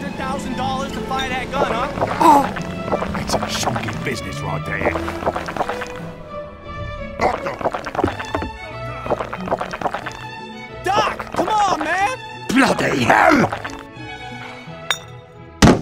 $100,000 to buy that gun, huh? Oh, it's a chunky business right there. Doctor! Doc, come on, man! Bloody hell!